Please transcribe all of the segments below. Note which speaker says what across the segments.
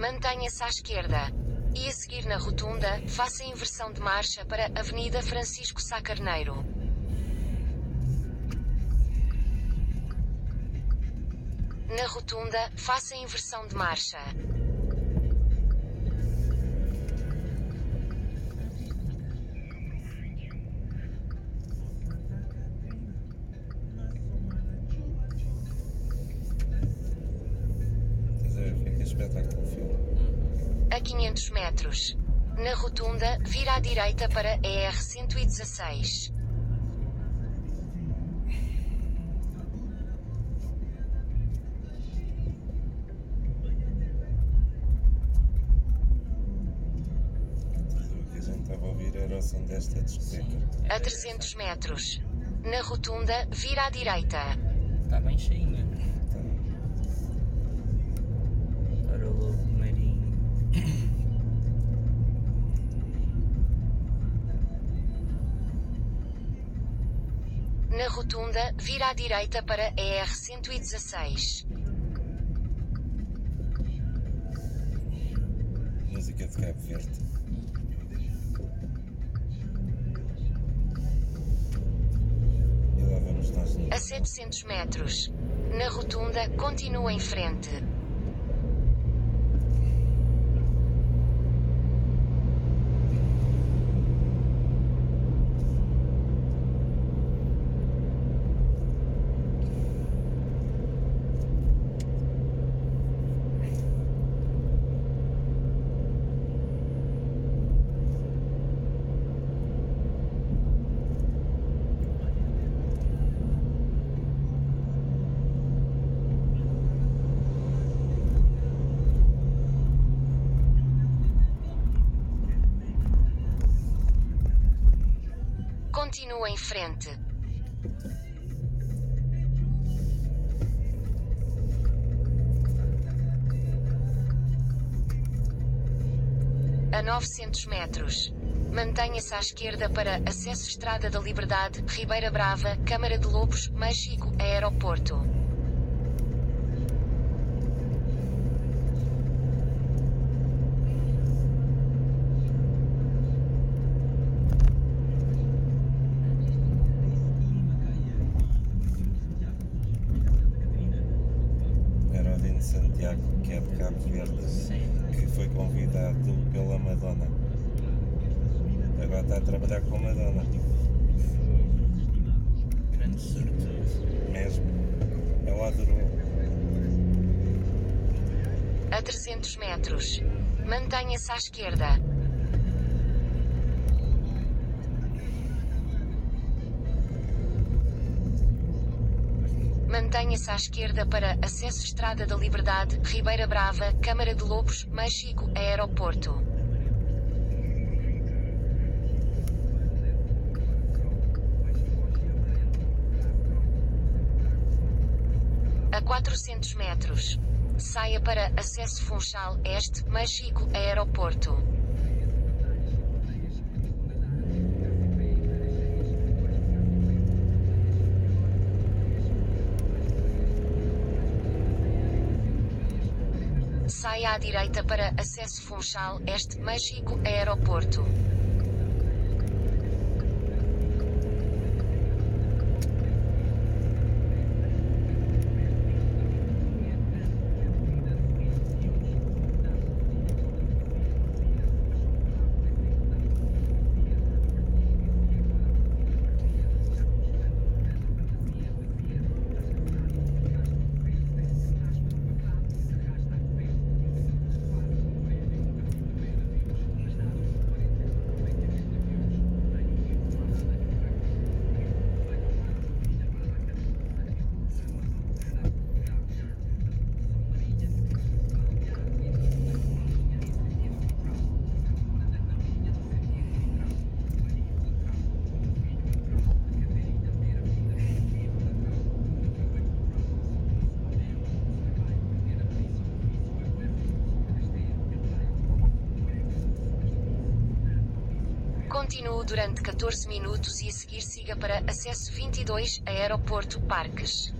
Speaker 1: Mantenha-se à esquerda. E a seguir na rotunda, faça inversão de marcha para Avenida Francisco Sá Carneiro. Na rotunda, faça inversão de marcha.
Speaker 2: A
Speaker 1: 500 metros. Na rotunda, vira à direita para ER 116.
Speaker 2: O que a gente estava a ouvir era o som desta discoteca.
Speaker 1: A 300 metros. Na rotunda, vira à direita.
Speaker 3: Está bem cheinha.
Speaker 2: Então,
Speaker 1: Na rotunda, vira à direita para ER 116.
Speaker 2: música de Cabo Verde. E.
Speaker 1: A 700 metros. Na rotunda, continua em frente. Continua em frente. A 900 metros. Mantenha-se à esquerda para acesso Estrada da Liberdade, Ribeira Brava, Câmara de Lobos, México, Aeroporto.
Speaker 2: Santiago, que é de Cabo Verde,
Speaker 3: Sim.
Speaker 2: que foi convidado pela Madonna. Agora está a trabalhar com a Madonna.
Speaker 3: Grande sortudo.
Speaker 2: Mesmo. Ela adorou.
Speaker 1: A 300 metros. Mantenha-se à esquerda. Mantenha-se à esquerda para acesso Estrada da Liberdade, Ribeira Brava, Câmara de Lobos, México, Aeroporto. A 400 metros. Saia para acesso Funchal Este, México, Aeroporto. Saia à direita para acesso Funchal Este, México, Aeroporto. Continue durante 14 minutos e a seguir siga para acesso 22, Aeroporto Parques.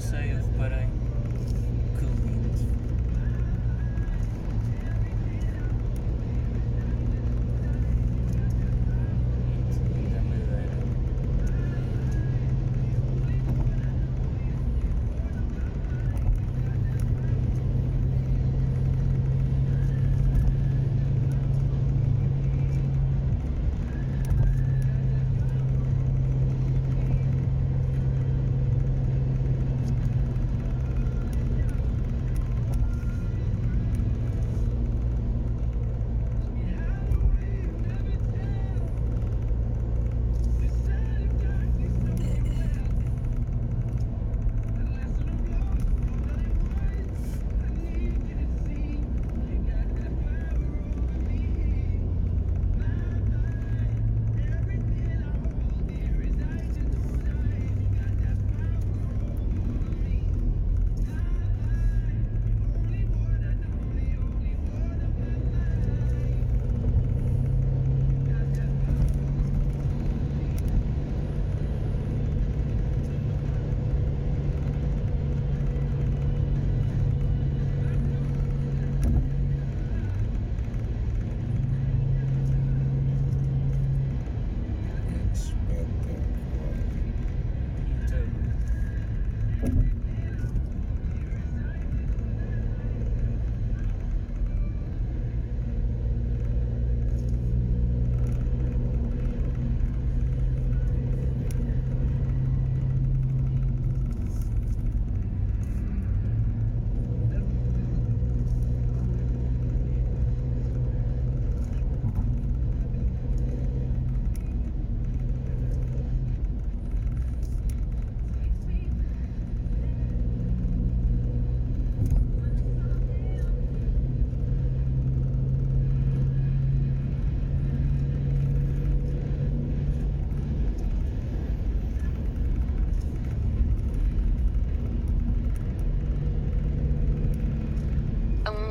Speaker 3: Ensayos
Speaker 1: para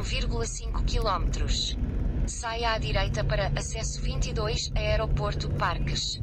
Speaker 1: 1,5 km. Saia à direita para acesso 22 Aeroporto Parques.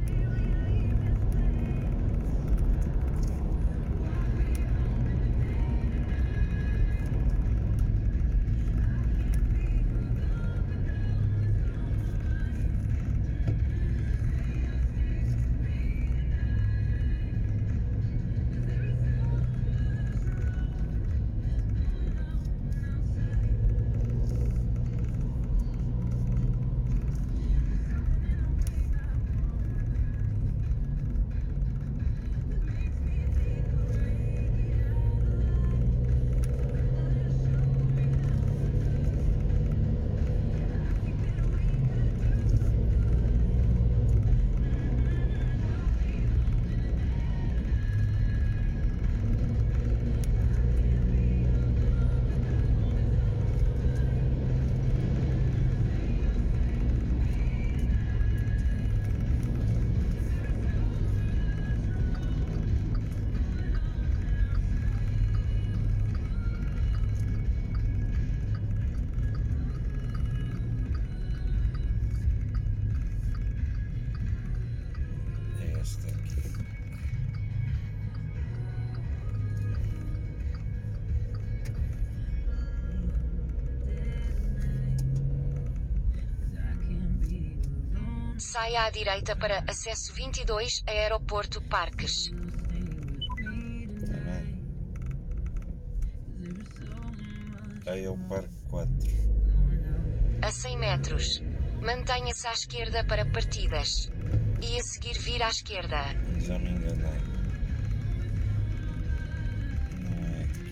Speaker 2: Esta aqui.
Speaker 1: Saia à direita para acesso 22 Aeroporto Parques.
Speaker 2: Também. Aí é o Parque 4.
Speaker 1: A 100 metros. Mantenha-se à esquerda para partidas. E a seguir vira à esquerda.
Speaker 2: Já me enganei. Não é aqui.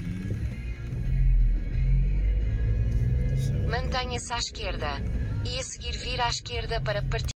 Speaker 1: Mantenha-se à esquerda. E a seguir vira à esquerda para partidas.